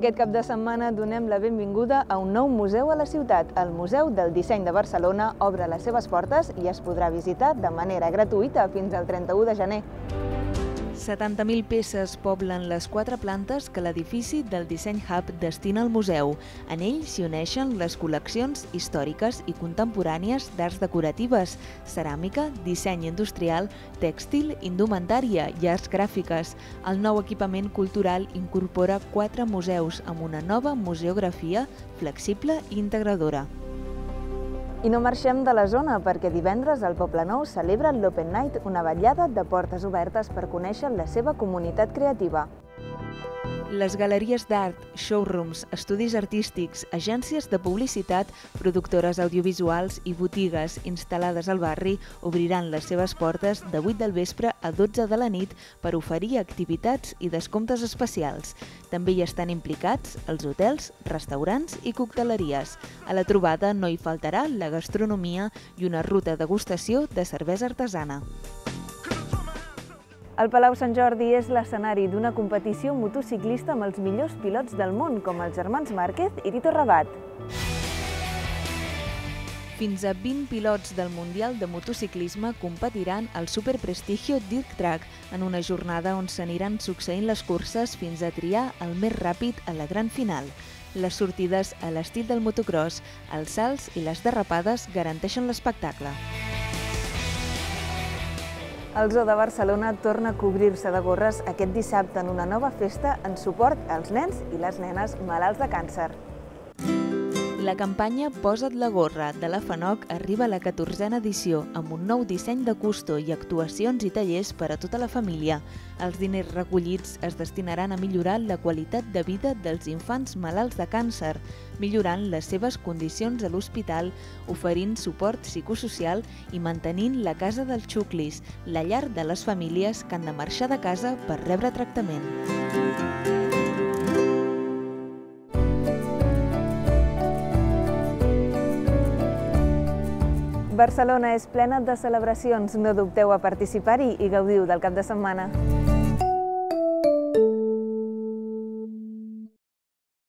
Aquest cap de setmana donem la benvinguda a un nou museu a la ciutat. El Museu del Disseny de Barcelona obre les seves portes i es podrà visitar de manera gratuïta fins al 31 de gener. 70.000 peces poblen les quatre plantes que l'edifici del Disseny Hub destina al museu. En ell s'hi uneixen les col·leccions històriques i contemporànies d'arts decoratives, ceràmica, disseny industrial, tèxtil, indumentària i arts gràfiques. El nou equipament cultural incorpora quatre museus amb una nova museografia flexible i integradora. I no marxem de la zona perquè divendres el Poble Nou celebra l'Open Night, una vetllada de portes obertes per conèixer la seva comunitat creativa. Les galeries d'art, showrooms, estudis artístics, agències de publicitat, productores audiovisuals i botigues instal·lades al barri obriran les seves portes de 8 del vespre a 12 de la nit per oferir activitats i descomptes especials. També hi estan implicats els hotels, restaurants i cocteleries. A la trobada no hi faltarà la gastronomia i una ruta degustació de cervesa artesana. El Palau Sant Jordi és l'escenari d'una competició motociclista amb els millors pilots del món, com els germans Márquez i Tito Rabat. Fins a 20 pilots del Mundial de Motociclisme competiran al Superprestigio Dirt Track en una jornada on s'aniran succeint les curses fins a triar el més ràpid a la gran final. Les sortides a l'estil del motocross, els salts i les derrapades garanteixen l'espectacle. El Zoo de Barcelona torna a cobrir-se de gorres aquest dissabte en una nova festa en suport als nens i les nenes malalts de càncer. La campanya Posa't la gorra de la FANOC arriba a la 14a edició amb un nou disseny de custo i actuacions i tallers per a tota la família. Els diners recollits es destinaran a millorar la qualitat de vida dels infants malalts de càncer, millorant les seves condicions a l'hospital, oferint suport psicosocial i mantenint la Casa dels Xuclis, la llar de les famílies que han de marxar de casa per rebre tractament. Barcelona és plena de celebracions, no dubteu a participar-hi i gaudiu del cap de setmana.